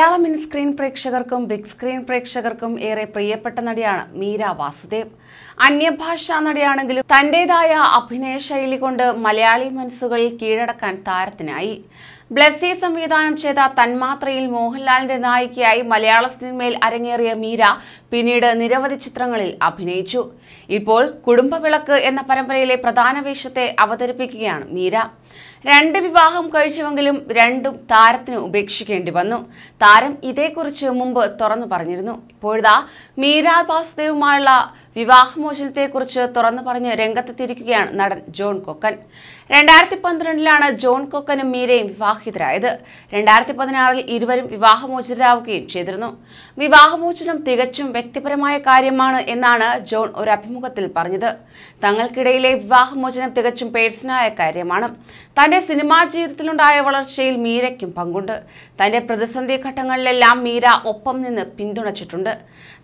മലയാള mini screen പ്രേക്ഷകർക്കും big screen പ്രേക്ഷകർക്കും ഏറെ പ്രിയപ്പെട്ട നടിയാണ് മീര വാസുദേവ്. അന്യഭാഷാ നടിയാണെങ്കിലും തന്റേതായ അഭിനയ ശൈലി കൊണ്ട് മലയാളി മനസ്സുകളിൽ കീഴടക്കാൻ താരത്തിനായി. ബ്ലെസ്സി സംവിധാനം ചെയ്ത തന്മാത്രയിൽ മോഹൻലാലിന്റെ നായികയായി മലയാള സിനിമയിൽ അരങ്ങേറിയ മീര പിന്നീട് നിരവധി ചിത്രങ്ങളിൽ അഭിനയിച്ചു. ഇപ്പോൾ കുടുംബവിളക്ക് എന്ന പരമ്പരയിലെ പ്രധാന വേഷത്തെ അവതരിപ്പിക്കുകയാണ് മീര. രണ്ട് വിവാഹം കഴിച്ചുവെങ്കിലും രണ്ടും താരത്തിന് ഉപേക്ഷിക്കേണ്ടി വന്നു. താരം ഇതേക്കുറിച്ച് മുമ്പ് തുറന്നു പറഞ്ഞിരുന്നു. ഇപ്പോഴത്തെ മീര വാസുദേവുമായുള്ള വിവാഹമോചനത്തെക്കുറിച്ച് തുറന്നു പറഞ്ഞ് രംഗത്തെത്തിയിരിക്കുകയാണ് നടൻ ജോൺ കൊക്കൻ. രണ്ടായിരത്തി പന്ത്രണ്ടിലാണ് ജോൺ കൊക്കനും മീരയും വിവാഹിതരായത്. രണ്ടായിരത്തി പതിനാറിൽ ഇരുവരും വിവാഹമോചിതരാവുകയും ചെയ്തിരുന്നു. വിവാഹമോചനം തികച്ചും വ്യക്തിപരമായ കാര്യമാണ് എന്നാണ് ജോൺ ഒരു അഭിമുഖത്തിൽ പറഞ്ഞത്. തങ്ങൾക്കിടയിലെ വിവാഹമോചനം തികച്ചും പേഴ്സണായ കാര്യമാണ്. തന്റെ സിനിമാ ജീവിതത്തിലുണ്ടായ വളർച്ചയിൽ മീരയ്ക്കും പങ്കുണ്ട്. തന്റെ പ്രതിസന്ധി ഘട്ടങ്ങളിലെല്ലാം മീര ഒപ്പം നിന്ന് പിന്തുണച്ചിട്ടുണ്ട്.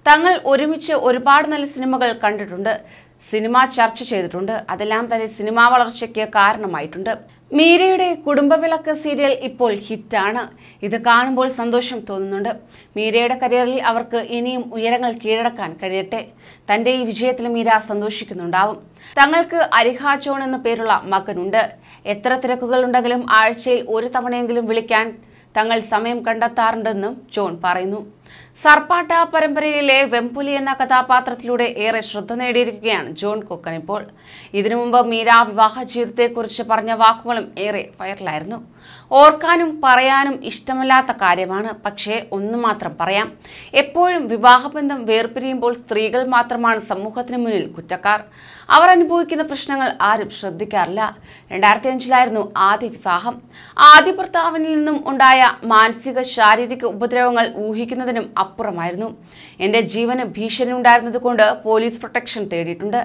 തങ്ങൾ ഒരുമിച്ച് ഒരുപാട് നല്ല സിനിമകൾ കണ്ടിട്ടുണ്ട് സിനിമ ചർച്ച ചെയ്തിട്ടുണ്ട്. അതെല്ലാം തന്നെ സിനിമാ വളർച്ചയ്ക്ക് കാരണമായിട്ടുണ്ട്. മീരയുടെ കുടുംബവിളക്ക് സീരിയൽ ഇപ്പോൾ ഹിറ്റാണ്. ഇത് കാണുമ്പോൾ സന്തോഷം തോന്നുന്നുണ്ട്. മീരയുടെ കരിയറിൽ അവർക്ക് ഇനിയും ഉയരങ്ങൾ കീഴടക്കാൻ കഴിയട്ടെ. തന്റെ ഈ വിജയത്തിൽ മീര സന്തോഷിക്കുന്നുണ്ടാവും. തങ്ങൾക്ക് അരിഹ ജോൺ എന്ന പേരുള്ള മകനുണ്ട്. എത്ര തിരക്കുകൾ ഉണ്ടെങ്കിലും ആഴ്ചയിൽ ഒരു തവണയെങ്കിലും വിളിക്കാൻ തങ്ങൾ സമയം കണ്ടെത്താറുണ്ടെന്നും ജോൺ പറയുന്നു. സർപ്പാട്ട പരമ്പരയിലെ വെമ്പുലി എന്ന കഥാപാത്രത്തിലൂടെ ഏറെ ശ്രദ്ധ നേടിയിരിക്കുകയാണ് ജോൺ കൊക്കൻ ഇപ്പോൾ. ഇതിനു മുമ്പ് മീര വിവാഹ ജീവിതത്തെക്കുറിച്ച് പറഞ്ഞ വാക്കുകളും ഏറെ വൈറലായിരുന്നു. ഓർക്കാനും പറയാനും ഇഷ്ടമല്ലാത്ത കാര്യമാണ്. പക്ഷേ ഒന്ന് മാത്രം പറയാം. എപ്പോഴും വിവാഹബന്ധം വേർപിരിയുമ്പോൾ സ്ത്രീകൾ മാത്രമാണ് സമൂഹത്തിന് മുന്നിൽ കുറ്റക്കാർ. അവർ അനുഭവിക്കുന്ന പ്രശ്നങ്ങൾ ആരും ശ്രദ്ധിക്കാറില്ല. രണ്ടായിരത്തി അഞ്ചിലായിരുന്നു ആദ്യ വിവാഹം. ആദ്യ ഭർത്താവിനിൽ നിന്നും ഉണ്ടായ മാനസിക ശാരീരിക ഉപദ്രവങ്ങൾ ഊഹിക്കുന്നതിനും അപ്പുറമായിരുന്നു. എന്റെ ജീവന് ഭീഷണി ഉണ്ടായിരുന്നതുകൊണ്ട് പോലീസ് പ്രൊട്ടക്ഷൻ തേടിയിട്ടുണ്ട്.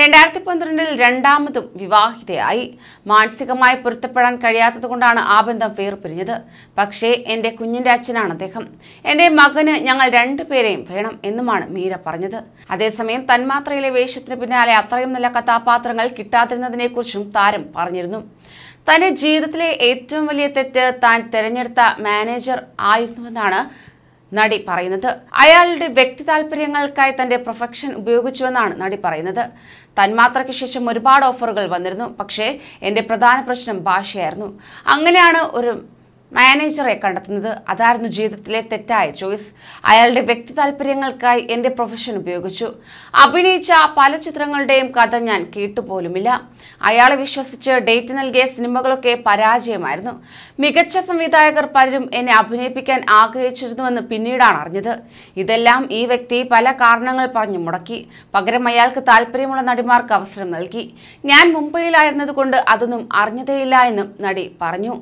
രണ്ടായിരത്തി പന്ത്രണ്ടിൽ രണ്ടാമതും വിവാഹിതയായി. മാനസികമായി പൊരുത്തപ്പെടാൻ കഴിയാത്തതുകൊണ്ടാണ് ആ ബന്ധം വേർപിരിഞ്ഞത്. പക്ഷേ എന്റെ കുഞ്ഞിന്റെ അച്ഛനാണ് അദ്ദേഹം. എന്റെ മകന് ഞങ്ങൾ രണ്ടുപേരെയും വേണം എന്നുമാണ് മീര പറഞ്ഞത്. അതേസമയം തന്മാത്രയിലെ വേഷത്തിന് പിന്നാലെ അത്രയും നല്ല കഥാപാത്രങ്ങൾ കിട്ടാതിരുന്നതിനെക്കുറിച്ചും താരം പറഞ്ഞിരുന്നു. തന്റെ ജീവിതത്തിലെ ഏറ്റവും വലിയ തെറ്റ് താൻ തിരഞ്ഞെടുത്ത മാനേജർ ആയിരുന്നുവെന്നാണ് നടി പറയുന്നത്. അയാളുടെ വ്യക്തി താല്പര്യങ്ങൾക്കായി തന്റെ പ്രൊഫഷൻ ഉപയോഗിച്ചുവെന്നാണ് നടി പറയുന്നത്. തന്മാത്രയ്ക്ക് ശേഷം ഒരുപാട് ഓഫറുകൾ വന്നിരുന്നു. പക്ഷേ എന്റെ പ്രധാന പ്രശ്നം ഭാഷയായിരുന്നു. അങ്ങനെയാണ് ഒരു മാനേജറെ കണ്ടെത്തുന്നത് അതായിരുന്നു ജീവിതത്തിലെ തെറ്റായ ചോയ്സ്. അയാളുടെ വ്യക്തി താല്പര്യങ്ങൾക്കായി എന്റെ പ്രൊഫഷൻ ഉപയോഗിച്ചു. അഭിനയിച്ച പല ചിത്രങ്ങളുടെയും കഥ ഞാൻ കേട്ടുപോലുമില്ല. അയാളെ വിശ്വസിച്ച് ഡേറ്റ് നൽകിയ സിനിമകളൊക്കെ പരാജയമായിരുന്നു. മികച്ച സംവിധായകർ പലരും എന്നെ അഭിനയിപ്പിക്കാൻ ആഗ്രഹിച്ചിരുന്നുവെന്ന് പിന്നീടാണ് അറിഞ്ഞത്. ഇതെല്ലാം ഈ വ്യക്തി പല കാരണങ്ങൾ പറഞ്ഞു മുടക്കി. പകരം അയാൾക്ക് താല്പര്യമുള്ള നടിമാർക്ക് അവസരം നൽകി. ഞാൻ മുംബൈയിലായിരുന്നതുകൊണ്ട് അതൊന്നും അറിഞ്ഞതേയില്ല എന്നും നടി പറഞ്ഞു.